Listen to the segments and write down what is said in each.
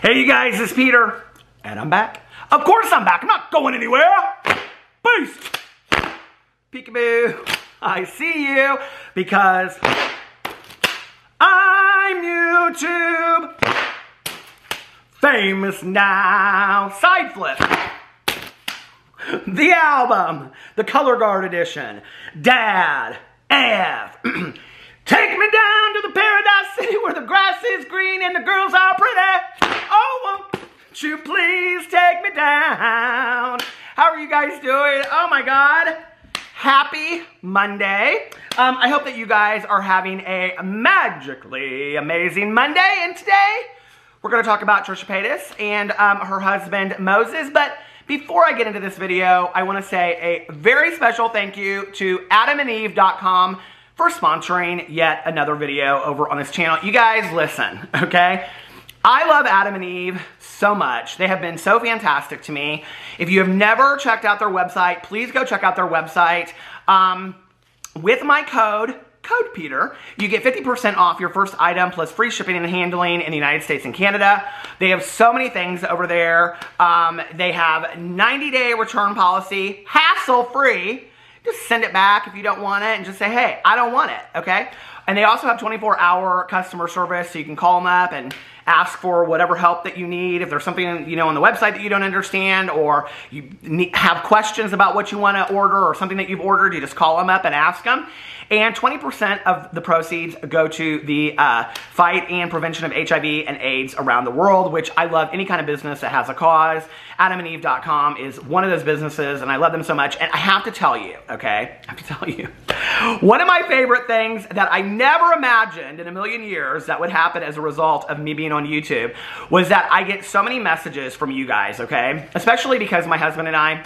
Hey, you guys, it's Peter, and I'm back. Of course I'm back. I'm not going anywhere. Peace. Peekaboo. I see you because I'm YouTube famous now. Side flip. The album, the Color Guard edition. Dad, F. Take me down to the paradise city where the grass is green and the girls are pretty. Oh, won't you please take me down? How are you guys doing? Oh my God. Happy Monday. Um, I hope that you guys are having a magically amazing Monday. And today, we're going to talk about Trisha Paytas and um, her husband, Moses. But before I get into this video, I want to say a very special thank you to adamandeve.com for sponsoring yet another video over on this channel. You guys listen, okay? I love Adam and Eve so much. They have been so fantastic to me. If you have never checked out their website, please go check out their website. Um, with my code, code Peter, you get 50% off your first item plus free shipping and handling in the United States and Canada. They have so many things over there. Um, they have 90 day return policy, hassle free. Just send it back if you don't want it and just say, hey, I don't want it, okay? And they also have 24 hour customer service so you can call them up and ask for whatever help that you need. If there's something, you know, on the website that you don't understand or you need, have questions about what you want to order or something that you've ordered, you just call them up and ask them. And 20% of the proceeds go to the uh, fight and prevention of HIV and AIDS around the world, which I love any kind of business that has a cause. AdamandEve.com is one of those businesses, and I love them so much. And I have to tell you, okay, I have to tell you, one of my favorite things that I never imagined in a million years that would happen as a result of me being on YouTube was that I get so many messages from you guys, okay? Especially because my husband and I,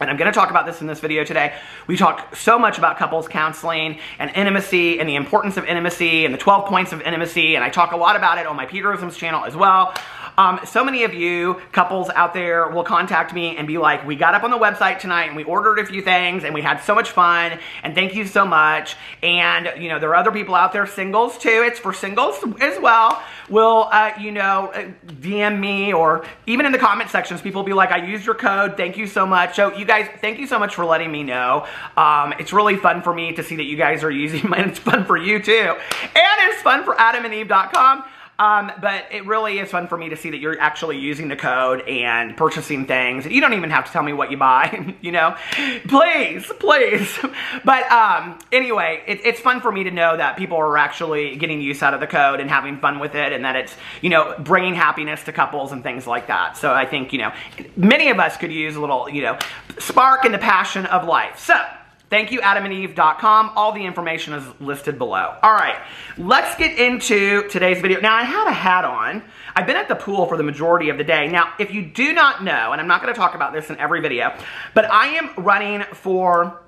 and I'm going to talk about this in this video today. We talk so much about couples counseling and intimacy and the importance of intimacy and the 12 points of intimacy. And I talk a lot about it on my Peterisms channel as well. Um, so many of you couples out there will contact me and be like, we got up on the website tonight and we ordered a few things and we had so much fun and thank you so much. And, you know, there are other people out there, singles too. It's for singles as well. Will, uh, you know, uh, DM me or even in the comment sections, people will be like, I used your code. Thank you so much. So you guys, thank you so much for letting me know. Um, it's really fun for me to see that you guys are using mine. It's fun for you too. And it's fun for adamandeve.com. Um, but it really is fun for me to see that you're actually using the code and purchasing things. You don't even have to tell me what you buy, you know? Please, please. But um, anyway, it, it's fun for me to know that people are actually getting use out of the code and having fun with it and that it's, you know, bringing happiness to couples and things like that. So I think, you know, many of us could use a little, you know, spark in the passion of life. So, Thank you, adamandeve.com. All the information is listed below. All right, let's get into today's video. Now, I have a hat on. I've been at the pool for the majority of the day. Now, if you do not know, and I'm not going to talk about this in every video, but I am running for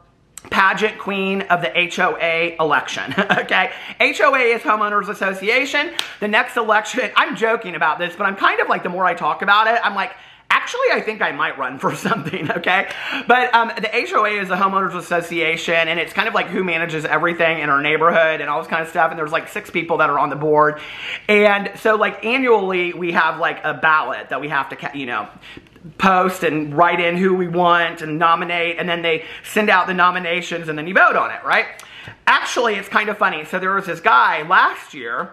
pageant queen of the HOA election, okay? HOA is Homeowners Association. The next election, I'm joking about this, but I'm kind of like, the more I talk about it, I'm like, Actually, I think I might run for something, okay? But um, the HOA is the homeowners association, and it's kind of like who manages everything in our neighborhood and all this kind of stuff. And there's like six people that are on the board. And so, like, annually, we have like a ballot that we have to, you know, post and write in who we want and nominate. And then they send out the nominations, and then you vote on it, right? Actually, it's kind of funny. So there was this guy last year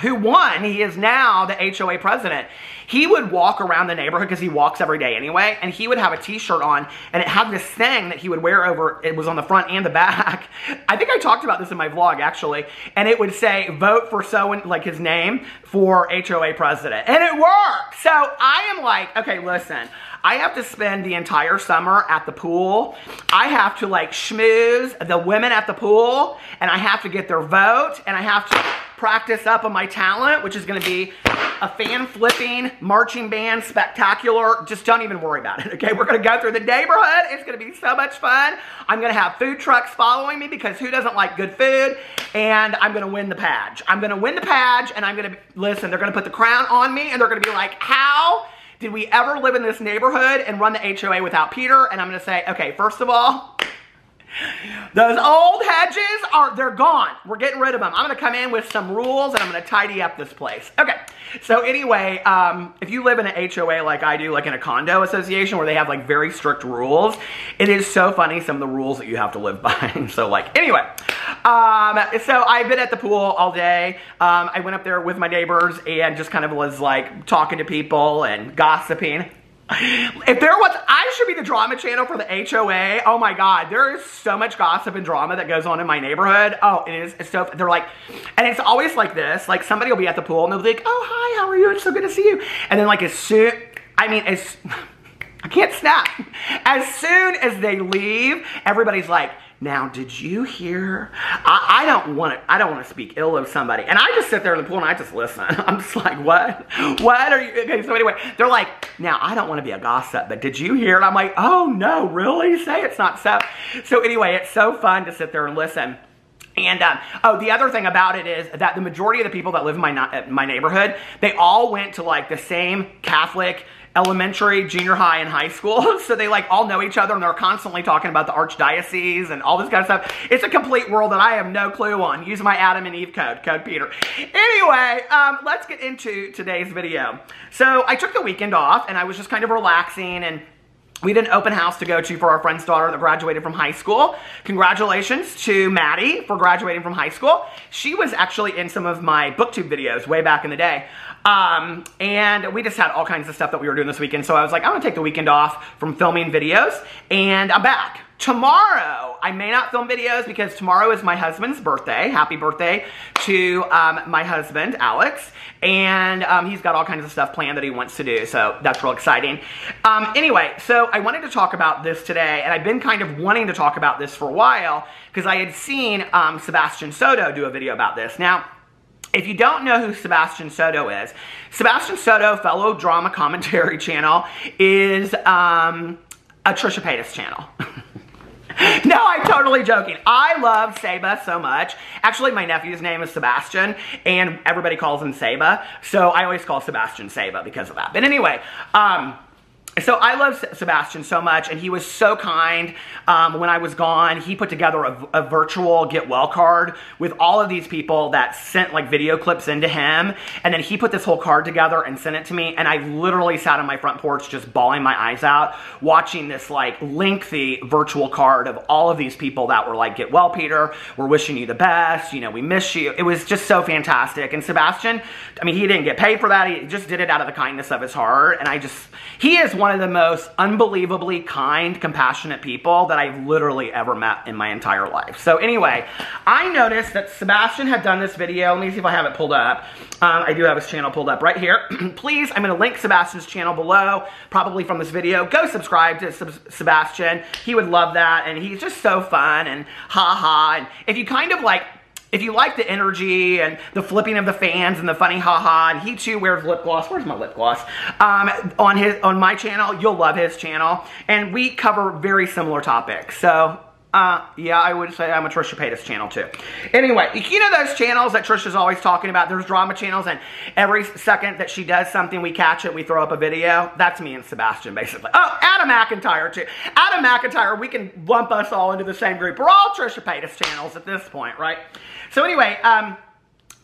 who won. He is now the HOA president. He would walk around the neighborhood because he walks every day anyway, and he would have a t-shirt on, and it had this thing that he would wear over, it was on the front and the back. I think I talked about this in my vlog, actually, and it would say, vote for so, and like his name, for HOA president. And it worked! So I am like, okay, listen, I have to spend the entire summer at the pool. I have to like schmooze the women at the pool, and I have to get their vote, and I have to practice up on my talent, which is gonna be a fan flipping marching band spectacular. Just don't even worry about it, okay? We're gonna go through the neighborhood. It's gonna be so much fun. I'm gonna have food trucks following me because who doesn't like good food? And I'm gonna win the page. I'm gonna win the page and I'm gonna, listen, they're gonna put the crown on me and they're gonna be like, how did we ever live in this neighborhood and run the HOA without Peter? And I'm gonna say, okay, first of all, Those old hedges are, they're gone. We're getting rid of them. I'm going to come in with some rules and I'm going to tidy up this place. Okay. So anyway, um, if you live in an HOA like I do, like in a condo association where they have like very strict rules, it is so funny some of the rules that you have to live by. so like, anyway, um, so I've been at the pool all day. Um, I went up there with my neighbors and just kind of was like talking to people and gossiping. If there was, I should be the drama channel for the HOA. Oh my God, there is so much gossip and drama that goes on in my neighborhood. Oh, it is it's so, they're like, and it's always like this, like somebody will be at the pool and they'll be like, oh, hi, how are you? It's so good to see you. And then like as soon, I mean, as, I can't snap. As soon as they leave, everybody's like, now, did you hear? I, I don't want to. I don't want to speak ill of somebody, and I just sit there in the pool and I just listen. I'm just like, what? What are you? Okay, so anyway, they're like, now I don't want to be a gossip, but did you hear? And I'm like, oh no, really? Say it's not so. So anyway, it's so fun to sit there and listen. And um, oh, the other thing about it is that the majority of the people that live in my my neighborhood, they all went to like the same Catholic elementary, junior high, and high school. so they like all know each other and they're constantly talking about the archdiocese and all this kind of stuff. It's a complete world that I have no clue on. Use my Adam and Eve code, code Peter. Anyway, um, let's get into today's video. So I took the weekend off and I was just kind of relaxing and we did an open house to go to for our friend's daughter that graduated from high school. Congratulations to Maddie for graduating from high school. She was actually in some of my booktube videos way back in the day. Um, and we just had all kinds of stuff that we were doing this weekend. So I was like, I'm gonna take the weekend off from filming videos and I'm back. Tomorrow, I may not film videos because tomorrow is my husband's birthday. Happy birthday to um, my husband, Alex. And um, he's got all kinds of stuff planned that he wants to do, so that's real exciting. Um, anyway, so I wanted to talk about this today, and I've been kind of wanting to talk about this for a while because I had seen um, Sebastian Soto do a video about this. Now, if you don't know who Sebastian Soto is, Sebastian Soto, fellow drama commentary channel, is um, a Trisha Paytas channel. no, I'm totally joking. I love Saba so much. Actually, my nephew's name is Sebastian, and everybody calls him Saba, so I always call Sebastian Saba because of that. But anyway, um, so I love Sebastian so much, and he was so kind um, when I was gone. He put together a, a, virtual get well card with all of these people that sent like video clips into him, and then he put this whole card together and sent it to me. And I literally sat on my front porch just bawling my eyes out, watching this like lengthy virtual card of all of these people that were like, "Get well, Peter. We're wishing you the best. You know, we miss you." It was just so fantastic. And Sebastian, I mean, he didn't get paid for that. He just did it out of the kindness of his heart, and I just he is one of the most unbelievably kind, compassionate people that I've literally ever met in my entire life. So anyway, I noticed that Sebastian had done this video. Let me see if I have it pulled up. Um, I do have his channel pulled up right here. Please, I'm going to link Sebastian's channel below, probably from this video. Go subscribe to Sebastian. He would love that, and he's just so fun and ha-ha. And if you kind of like if you like the energy and the flipping of the fans and the funny haha, and he too wears lip gloss. Where's my lip gloss? Um, on his on my channel, you'll love his channel, and we cover very similar topics. So. Uh, yeah, I would say I'm a Trisha Paytas channel too. Anyway, you know those channels that Trisha's always talking about? There's drama channels, and every second that she does something, we catch it, we throw up a video. That's me and Sebastian, basically. Oh, Adam McIntyre too. Adam McIntyre, we can lump us all into the same group. We're all Trisha Paytas channels at this point, right? So anyway, um,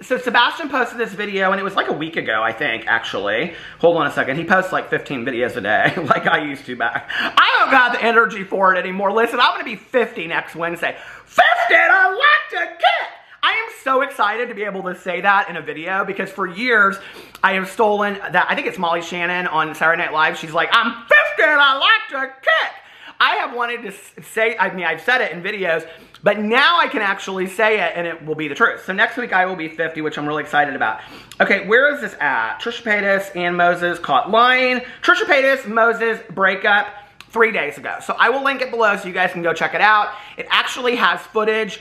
so Sebastian posted this video, and it was like a week ago, I think, actually. Hold on a second. He posts like 15 videos a day, like I used to back. I don't got the energy for it anymore. Listen, I'm going to be 50 next Wednesday. 50 I like to get! I am so excited to be able to say that in a video because for years I have stolen that. I think it's Molly Shannon on Saturday Night Live. She's like, I'm 50 and I like to kick. I have wanted to say, I mean, I've said it in videos, but now I can actually say it and it will be the truth. So next week I will be 50, which I'm really excited about. Okay, where is this at? Trisha Paytas and Moses caught lying. Trisha Paytas, Moses breakup three days ago. So I will link it below so you guys can go check it out. It actually has footage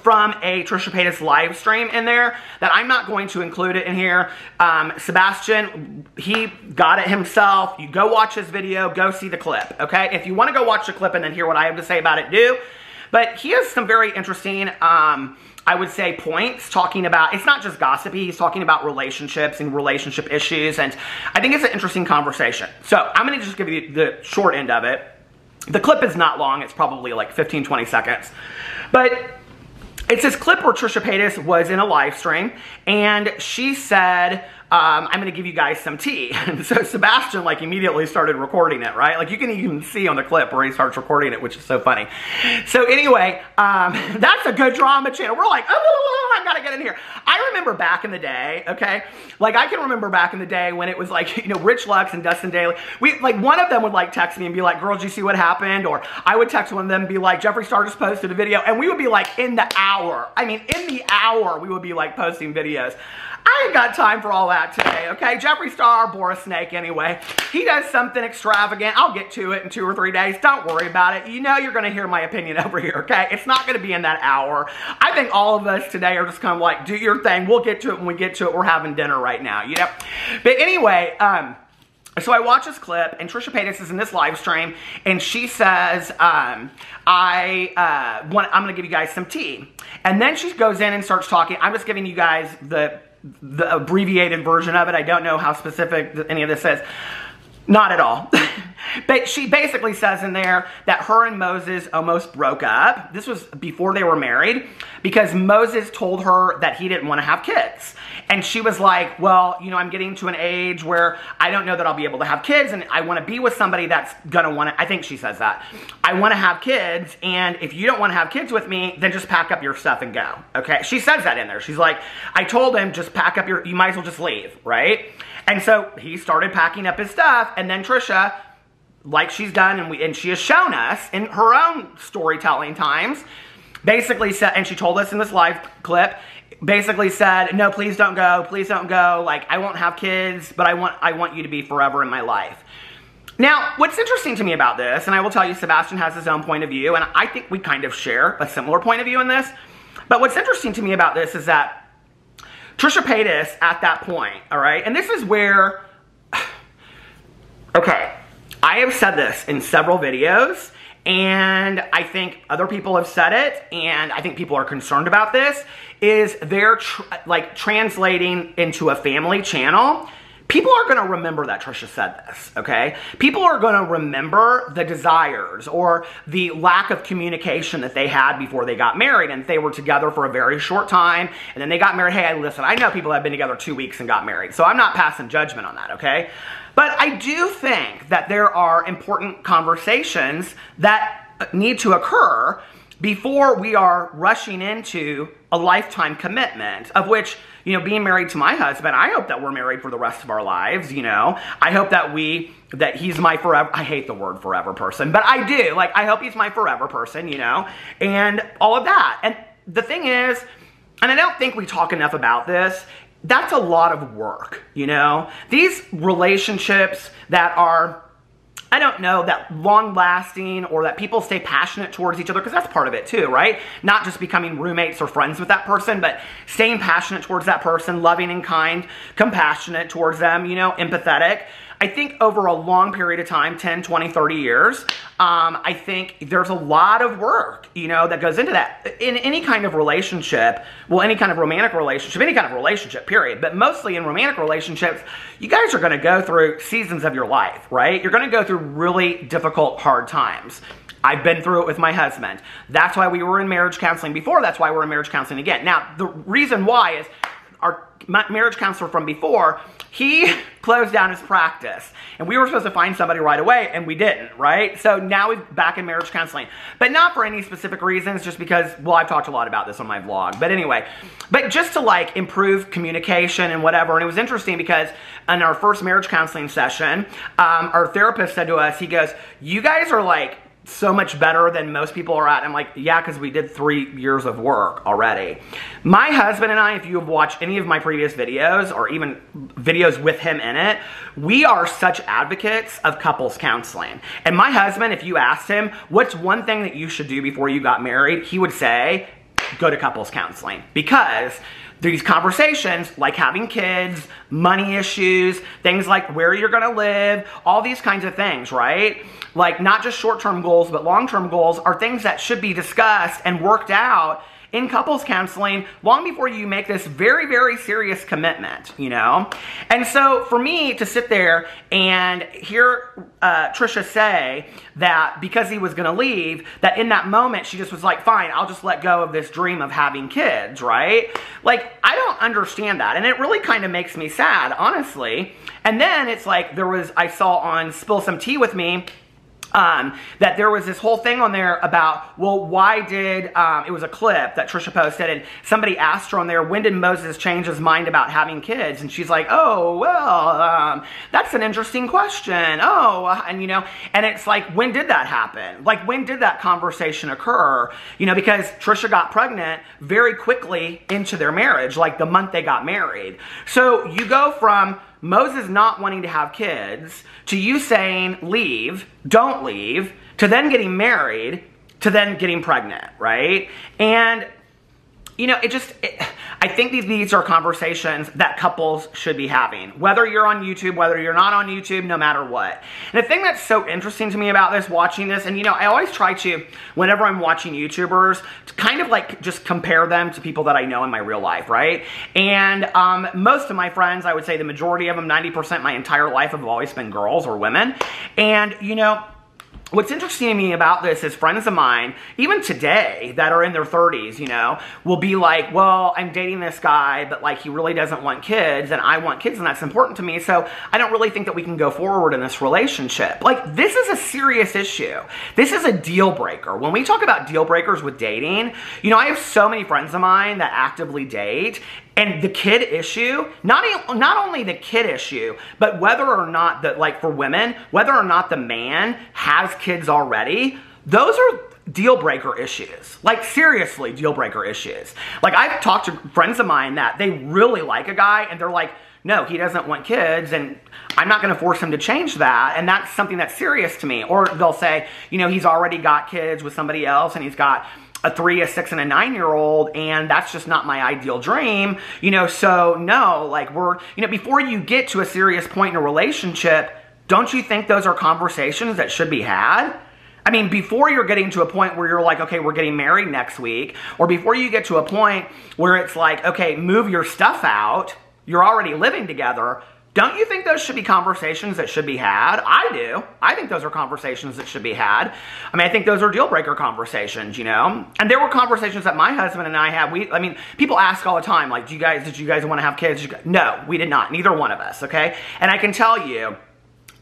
from a Trisha Paytas live stream in there that I'm not going to include it in here. Um, Sebastian, he got it himself. You go watch his video, go see the clip, okay? If you want to go watch the clip and then hear what I have to say about it, do. But he has some very interesting, um, I would say, points talking about, it's not just gossipy, he's talking about relationships and relationship issues. And I think it's an interesting conversation. So I'm going to just give you the short end of it. The clip is not long, it's probably like 15, 20 seconds. But it's this clip where Trisha Paytas was in a live stream and she said, um, I'm to give you guys some tea. And so Sebastian like immediately started recording it, right? Like you can even see on the clip where he starts recording it, which is so funny. So anyway, um, that's a good drama channel. We're like, oh, I gotta get in here. I remember back in the day, okay? Like I can remember back in the day when it was like, you know, Rich Lux and Dustin Dailey. We like one of them would like text me and be like, girl, did you see what happened? Or I would text one of them and be like, Jeffree Star just posted a video. And we would be like in the hour. I mean, in the hour, we would be like posting videos. I ain't got time for all that today, okay? Jeffree Star, Boris Snake anyway. He does something extravagant. I'll get to it in two or three days. Don't worry about it. You know you're going to hear my opinion over here, okay? It's not going to be in that hour. I think all of us today are just kind of like, do your thing. We'll get to it when we get to it. We're having dinner right now, you know? But anyway, um... So I watch this clip, and Trisha Paytas is in this live stream, and she says, um, I uh, want, I'm going to give you guys some tea. And then she goes in and starts talking. I'm just giving you guys the the abbreviated version of it. I don't know how specific any of this is. Not at all. but she basically says in there that her and Moses almost broke up. This was before they were married because Moses told her that he didn't want to have kids. And she was like, well, you know, I'm getting to an age where I don't know that I'll be able to have kids and I want to be with somebody that's going to want to, I think she says that. I want to have kids and if you don't want to have kids with me, then just pack up your stuff and go. Okay? She says that in there. She's like, I told him just pack up your, you might as well just leave, right? And so he started packing up his stuff, and then Trisha, like she's done, and, we, and she has shown us in her own storytelling times, basically said, and she told us in this live clip, basically said, no, please don't go, please don't go, like, I won't have kids, but I want, I want you to be forever in my life. Now, what's interesting to me about this, and I will tell you, Sebastian has his own point of view, and I think we kind of share a similar point of view in this, but what's interesting to me about this is that Trisha Paytas at that point, all right? And this is where, okay, I have said this in several videos, and I think other people have said it, and I think people are concerned about this, is they're tr like translating into a family channel People are to remember that Trisha said this, okay? People are to remember the desires or the lack of communication that they had before they got married and they were together for a very short time and then they got married. Hey, listen, I know people have been together two weeks and got married, so I'm not passing judgment on that, okay? But I do think that there are important conversations that uh, need to occur before we are rushing into a lifetime commitment of which you know, being married to my husband, I hope that we're married for the rest of our lives, you know. I hope that we, that he's my forever, I hate the word forever person, but I do. Like, I hope he's my forever person, you know, and all of that. And the thing is, and I don't think we talk enough about this, that's a lot of work, you know. These relationships that are I don't know, that long lasting or that people stay passionate towards each other, because that's part of it too, right? Not just becoming roommates or friends with that person, but staying passionate towards that person, loving and kind, compassionate towards them, you know, empathetic. I think over a long period of time, 10, 20, 30 years, um, I think there's a lot of work, you know, that goes into that. In any kind of relationship, well, any kind of romantic relationship, any kind of relationship, period, but mostly in romantic relationships, you guys are going to go through seasons of your life, right? You're going to go through really difficult, hard times. I've been through it with my husband. That's why we were in marriage counseling before. That's why we're in marriage counseling again. Now, the reason why is marriage counselor from before he closed down his practice. And we were supposed to find somebody right away, and we didn't, right? So now we're back in marriage counseling. But not for any specific reasons, just because, well, I've talked a lot about this on my vlog. But anyway, but just to like improve communication and whatever. And it was interesting because in our first marriage counseling session, um, our therapist said to us, he goes, you guys are like so much better than most people are at. I'm like, yeah, because we did three years of work already. My husband and I, if you have watched any of my previous videos or even videos with him in it, we are such advocates of couples counseling. And my husband, if you asked him, what's one thing that you should do before you got married, he would say, go to couples counseling. Because these conversations, like having kids, money issues, things like where you're gonna live, all these kinds of things, right? Like not just short-term goals, but long-term goals are things that should be discussed and worked out in couples counseling long before you make this very, very serious commitment, you know? And so for me to sit there and hear uh, Trisha say that because he was going to leave, that in that moment she just was like, fine, I'll just let go of this dream of having kids, right? Like, I don't understand that. And it really kind of makes me sad, honestly. And then it's like there was, I saw on Spill Some Tea with Me, um, that there was this whole thing on there about, well, why did, um, it was a clip that Trisha posted, and somebody asked her on there, when did Moses change his mind about having kids? And she's like, oh, well, um, that's an interesting question. Oh, and you know, and it's like, when did that happen? Like, when did that conversation occur? You know, because Trisha got pregnant very quickly into their marriage, like the month they got married. So you go from, Moses not wanting to have kids, to you saying leave, don't leave, to then getting married, to then getting pregnant, right? And you know, it just, it, I think these, these are conversations that couples should be having, whether you're on YouTube, whether you're not on YouTube, no matter what. And the thing that's so interesting to me about this, watching this, and you know, I always try to, whenever I'm watching YouTubers, to kind of like just compare them to people that I know in my real life, right? And um, most of my friends, I would say the majority of them, 90% my entire life have always been girls or women. And, you know, What's interesting to me about this is friends of mine, even today, that are in their 30s, you know, will be like, well, I'm dating this guy, but like he really doesn't want kids, and I want kids, and that's important to me, so I don't really think that we can go forward in this relationship. Like, this is a serious issue. This is a deal breaker. When we talk about deal breakers with dating, you know, I have so many friends of mine that actively date, and the kid issue, not, not only the kid issue, but whether or not that, like for women, whether or not the man has kids already, those are deal breaker issues. Like seriously, deal breaker issues. Like I've talked to friends of mine that they really like a guy and they're like, no, he doesn't want kids and I'm not going to force him to change that. And that's something that's serious to me. Or they'll say, you know, he's already got kids with somebody else and he's got a three, a six, and a nine year old, and that's just not my ideal dream, you know. So, no, like, we're, you know, before you get to a serious point in a relationship, don't you think those are conversations that should be had? I mean, before you're getting to a point where you're like, okay, we're getting married next week, or before you get to a point where it's like, okay, move your stuff out, you're already living together, don't you think those should be conversations that should be had? I do. I think those are conversations that should be had. I mean, I think those are deal breaker conversations, you know? And there were conversations that my husband and I had. We, I mean, people ask all the time, like, do you guys, did you guys want to have kids? No, we did not. Neither one of us, okay? And I can tell you,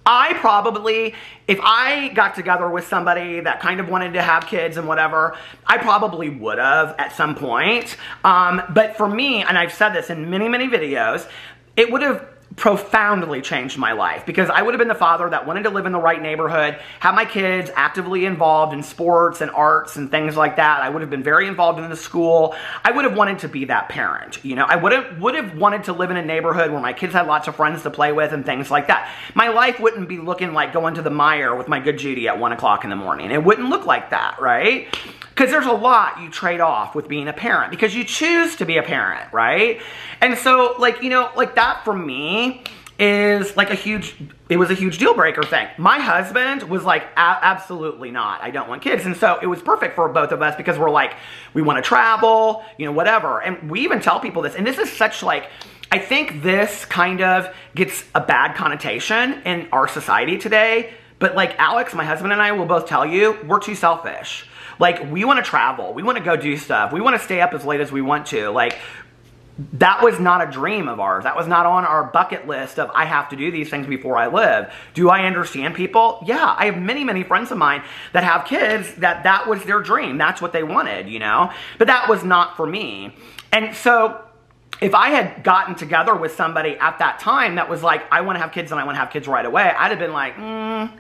I probably, if I got together with somebody that kind of wanted to have kids and whatever, I probably would have at some point. Um, but for me, and I've said this in many, many videos, it would have profoundly changed my life because I would have been the father that wanted to live in the right neighborhood, have my kids actively involved in sports and arts and things like that. I would have been very involved in the school. I would have wanted to be that parent. You know, I would have would have wanted to live in a neighborhood where my kids had lots of friends to play with and things like that. My life wouldn't be looking like going to the Meijer with my good Judy at one o'clock in the morning. It wouldn't look like that, right? Because there's a lot you trade off with being a parent because you choose to be a parent, right? And so, like, you know, like that for me is like a huge, it was a huge deal breaker thing. My husband was like, absolutely not. I don't want kids. And so it was perfect for both of us because we're like, we want to travel, you know, whatever. And we even tell people this. And this is such like, I think this kind of gets a bad connotation in our society today. But like Alex, my husband and I will both tell you, we're too selfish. Like, we want to travel. We want to go do stuff. We want to stay up as late as we want to. Like, that was not a dream of ours. That was not on our bucket list of I have to do these things before I live. Do I understand people? Yeah, I have many, many friends of mine that have kids that that was their dream. That's what they wanted, you know? But that was not for me. And so if I had gotten together with somebody at that time that was like, I want to have kids and I want to have kids right away, I'd have been like, mm,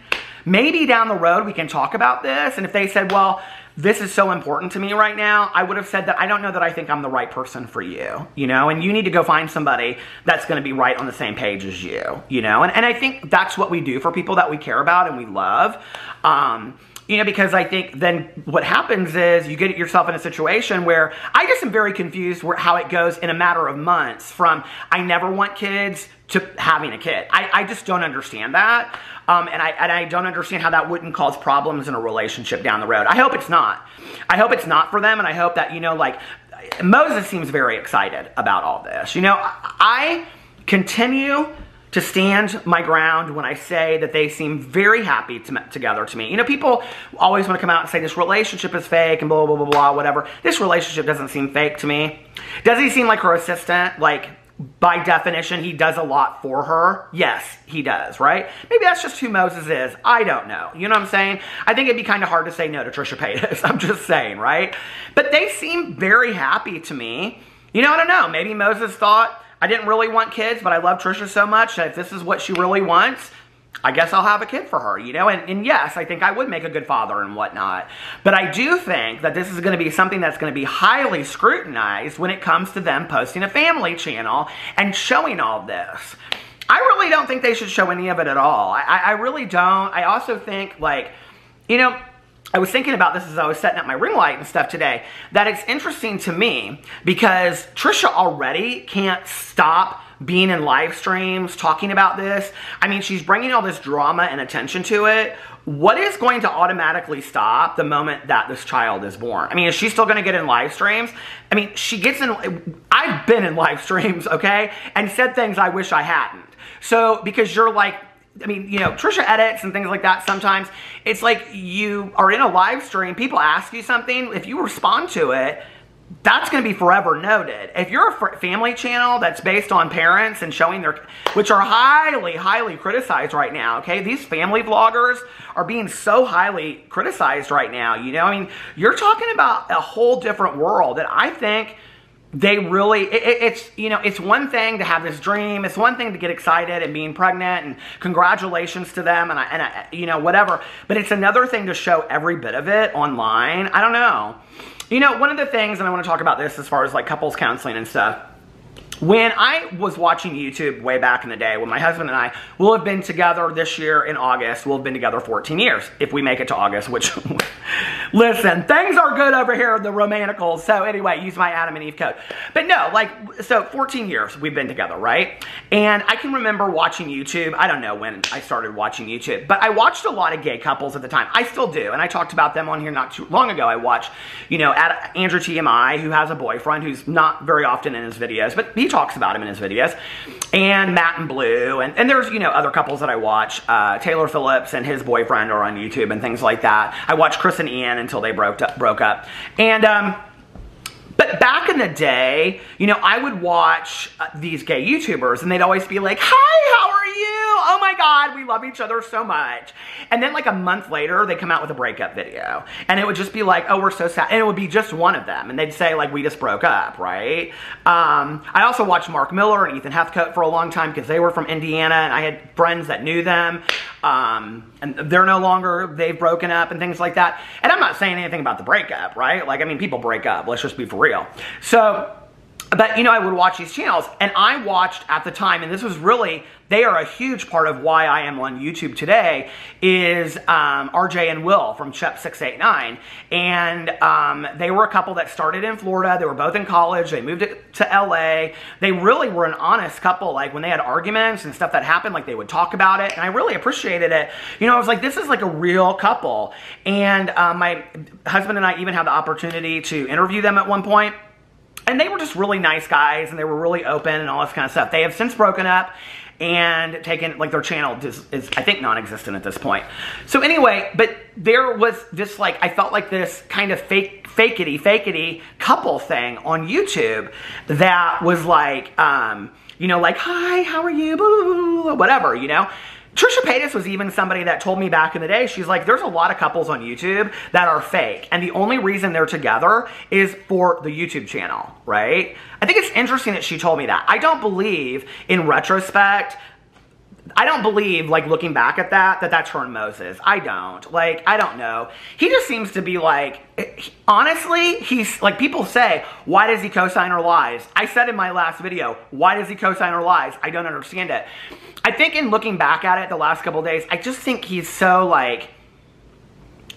maybe down the road we can talk about this. And if they said, well, this is so important to me right now, I would have said that I don't know that I think I'm the right person for you, you know, and you need to go find somebody that's going to be right on the same page as you, you know, and, and I think that's what we do for people that we care about and we love. Um, you know, because I think then what happens is you get yourself in a situation where I just am very confused where, how it goes in a matter of months from I never want kids to having a kid. I, I just don't understand that. Um, and, I, and I don't understand how that wouldn't cause problems in a relationship down the road. I hope it's not. I hope it's not for them. And I hope that, you know, like Moses seems very excited about all this. You know, I continue to stand my ground when I say that they seem very happy to, together to me. You know, people always want to come out and say this relationship is fake and blah, blah, blah, blah, whatever. This relationship doesn't seem fake to me. Does he seem like her assistant? Like, by definition, he does a lot for her. Yes, he does, right? Maybe that's just who Moses is. I don't know. You know what I'm saying? I think it'd be kind of hard to say no to Trisha Paytas. I'm just saying, right? But they seem very happy to me. You know, I don't know. Maybe Moses thought, I didn't really want kids, but I love Trisha so much that if this is what she really wants, I guess I'll have a kid for her, you know? And, and, yes, I think I would make a good father and whatnot. But I do think that this is going to be something that's going to be highly scrutinized when it comes to them posting a family channel and showing all this. I really don't think they should show any of it at all. I, I really don't. I also think, like, you know, I was thinking about this as I was setting up my ring light and stuff today, that it's interesting to me because Trisha already can't stop being in live streams, talking about this. I mean, she's bringing all this drama and attention to it. What is going to automatically stop the moment that this child is born? I mean, is she still going to get in live streams? I mean, she gets in, I've been in live streams, okay, and said things I wish I hadn't. So, because you're like, I mean, you know, Trisha edits and things like that sometimes. It's like you are in a live stream, people ask you something, if you respond to it, that's going to be forever noted. If you're a family channel that's based on parents and showing their, which are highly, highly criticized right now, okay? These family vloggers are being so highly criticized right now, you know? I mean, you're talking about a whole different world that I think they really, it, it's, you know, it's one thing to have this dream. It's one thing to get excited and being pregnant and congratulations to them and, I, and I, you know, whatever. But it's another thing to show every bit of it online. I don't know. You know, one of the things, and I want to talk about this as far as like couples counseling and stuff, when I was watching YouTube way back in the day, when my husband and I will have been together this year in August, we'll have been together 14 years if we make it to August, which, listen, things are good over here in the romanticals. So anyway, use my Adam and Eve code. But no, like, so 14 years we've been together, right? And I can remember watching YouTube. I don't know when I started watching YouTube, but I watched a lot of gay couples at the time. I still do. And I talked about them on here not too long ago. I watched, you know, Andrew TMI, who has a boyfriend who's not very often in his videos, but he talks about him in his videos. And Matt and Blue, and, and there's, you know, other couples that I watch. Uh, Taylor Phillips and his boyfriend are on YouTube and things like that. I watched Chris and Ian until they broke up. Broke up. And, um, but back in the day, you know, I would watch uh, these gay YouTubers and they'd always be like, hi, how are you? Oh my God, we love each other so much. And then like a month later, they come out with a breakup video. And it would just be like, oh, we're so sad. And it would be just one of them. And they'd say like, we just broke up, right? Um, I also watched Mark Miller and Ethan Heathcote for a long time because they were from Indiana and I had friends that knew them. Um, and they're no longer, they've broken up and things like that. And I'm not saying anything about the breakup, right? Like, I mean, people break up. Let's just be for real. So, but you know, I would watch these channels and I watched at the time, and this was really, they are a huge part of why I am on YouTube today, is um, RJ and Will from Shep689. And um, they were a couple that started in Florida. They were both in college. They moved to LA. They really were an honest couple. Like when they had arguments and stuff that happened, like they would talk about it. And I really appreciated it. You know, I was like, this is like a real couple. And uh, my husband and I even had the opportunity to interview them at one point. And they were just really nice guys and they were really open and all this kind of stuff. They have since broken up and taken, like their channel is, is I think non-existent at this point. So anyway, but there was this like, I felt like this kind of fake, fakeity, fakeity couple thing on YouTube that was like, um, you know, like, hi, how are you, blah blah whatever, you know? Trisha Paytas was even somebody that told me back in the day, she's like, there's a lot of couples on YouTube that are fake. And the only reason they're together is for the YouTube channel, right? I think it's interesting that she told me that. I don't believe, in retrospect, I don't believe, like, looking back at that, that that's her Moses. I don't. Like, I don't know. He just seems to be like, eh, honestly, he's, like, people say, why does he co-sign her lies? I said in my last video, why does he co-sign her lies? I don't understand it. I think in looking back at it the last couple days, I just think he's so, like,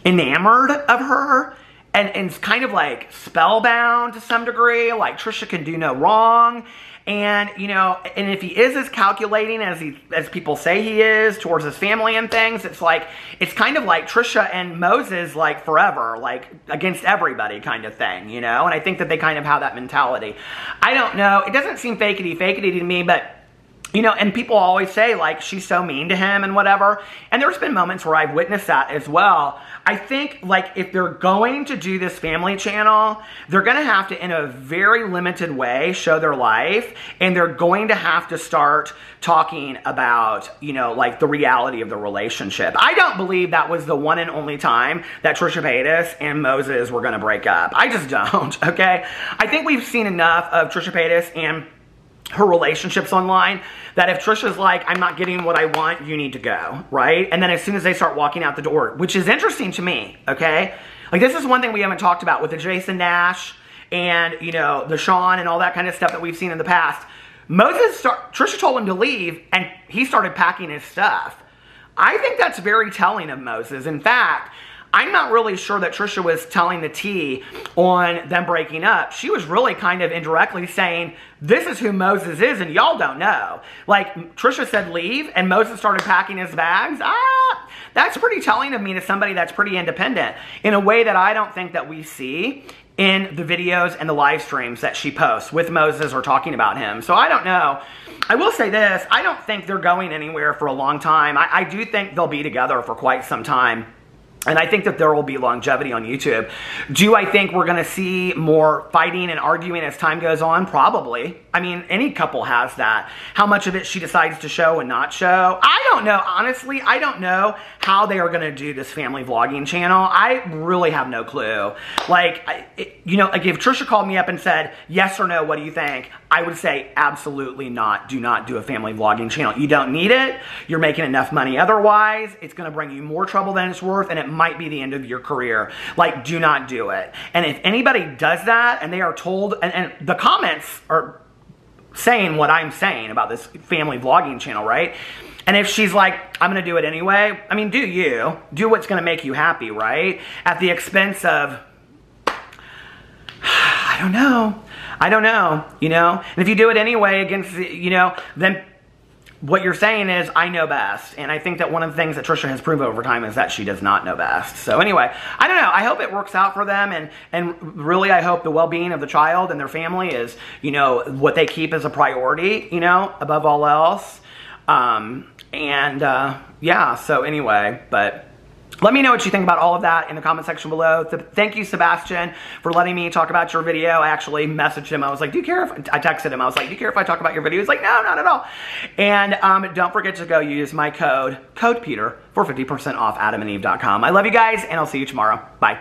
enamored of her and, and kind of like spellbound to some degree. Like Trisha can do no wrong. And, you know, and if he is as calculating as he as people say he is towards his family and things, it's like it's kind of like Trisha and Moses like forever, like against everybody kind of thing, you know? And I think that they kind of have that mentality. I don't know. It doesn't seem fakety fakety to me, but you know, and people always say, like, she's so mean to him and whatever. And there's been moments where I've witnessed that as well. I think, like, if they're going to do this family channel, they're going to have to, in a very limited way, show their life. And they're going to have to start talking about, you know, like the reality of the relationship. I don't believe that was the one and only time that Trisha Paytas and Moses were going to break up. I just don't, okay? I think we've seen enough of Trisha Paytas and her relationships online that if Trisha's like, I'm not getting what I want, you need to go, right? And then as soon as they start walking out the door, which is interesting to me, okay? Like this is one thing we haven't talked about with the Jason Nash and, you know, the Sean and all that kind of stuff that we've seen in the past. Moses, start, Trisha told him to leave and he started packing his stuff. I think that's very telling of Moses. In fact, I'm not really sure that Trisha was telling the T on them breaking up. She was really kind of indirectly saying, this is who Moses is and y'all don't know. Like Trisha said leave and Moses started packing his bags. Ah, that's pretty telling of me to somebody that's pretty independent in a way that I don't think that we see in the videos and the live streams that she posts with Moses or talking about him. So I don't know. I will say this, I don't think they're going anywhere for a long time. I, I do think they'll be together for quite some time. And I think that there will be longevity on YouTube. Do I think we're to see more fighting and arguing as time goes on? Probably. I mean, any couple has that. How much of it she decides to show and not show? I don't know. Honestly, I don't know how they are going to do this family vlogging channel. I really have no clue. Like, it, you know, like if Trisha called me up and said, yes or no, what do you think? I would say absolutely not. Do not do a family vlogging channel. You don't need it. You're making enough money otherwise. It's going to bring you more trouble than it's worth, and it might be the end of your career. Like, do not do it. And if anybody does that and they are told, and, and the comments are saying what I'm saying about this family vlogging channel, right? And if she's like, I'm to do it anyway, I mean, do you. Do what's to make you happy, right? At the expense of, I don't know. I don't know, you know? And if you do it anyway against, you know, then what you're saying is, I know best. And I think that one of the things that Trisha has proven over time is that she does not know best. So anyway, I don't know. I hope it works out for them. And, and really, I hope the well-being of the child and their family is, you know, what they keep as a priority, you know, above all else. Um, and, uh, yeah, so anyway, but let me know what you think about all of that in the comment section below. Thank you, Sebastian, for letting me talk about your video. I actually messaged him. I was like, do you care if, I texted him. I was like, do you care if I talk about your video? He's like, no, not at all. And um, don't forget to go use my code, code Peter, for 50% off adamandeve.com. I love you guys, and I'll see you tomorrow. Bye.